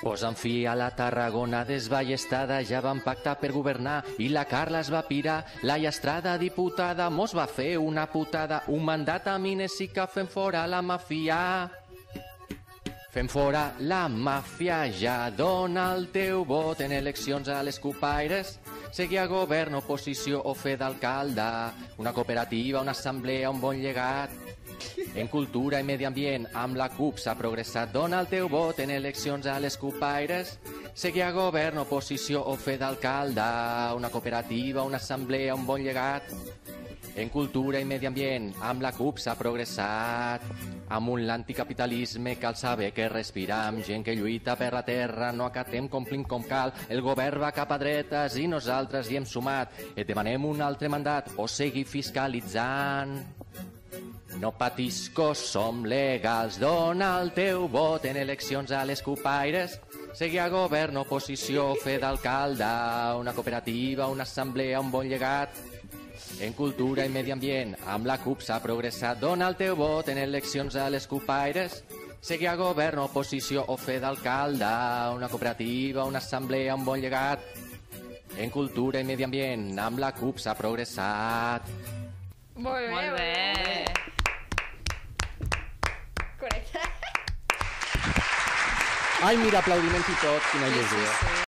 Posant fi a la Tarragona desballestada, ja van pactar per governar i la Carla es va pirar. La Llastrada, diputada, mos va fer una putada. Un mandat a Minesica fent fora la màfia. Fem fora la màfia, ja dona el teu vot en eleccions a les cupaires. Seguir a govern, oposició o fer d'alcalde. Una cooperativa, una assemblea, un bon llegat. En cultura i medi ambient, amb la CUP s'ha progressat. Dona el teu vot en eleccions a les cupaires. Seguir a govern, oposició o fer d'alcalde. Una cooperativa, una assemblea, un bon llegat. En cultura i medi ambient, amb la CUP s'ha progressat. Amb un l'anticapitalisme cal saber que respiram, gent que lluita per la terra, no acatem complint com cal. El govern va cap a dretes i nosaltres hi hem sumat. Et demanem un altre mandat o seguir fiscalitzant. No patiscos, som legals, dona el teu vot en eleccions a les cupaires. Seguir a govern, oposició, fer d'alcalde, una cooperativa, una assemblea, un bon llegat. En cultura i medi ambient, amb la CUP s'ha progressat. Dona el teu vot en eleccions a les cupaires. Seguir a govern, oposició o fer d'alcalde, una cooperativa, una assemblea, un bon llegat. En cultura i medi ambient, amb la CUP s'ha progressat. Molt bé, Molt bé. Ai, mira, aplaudiments i tot, quina Sí, sí, il·lusió. sí.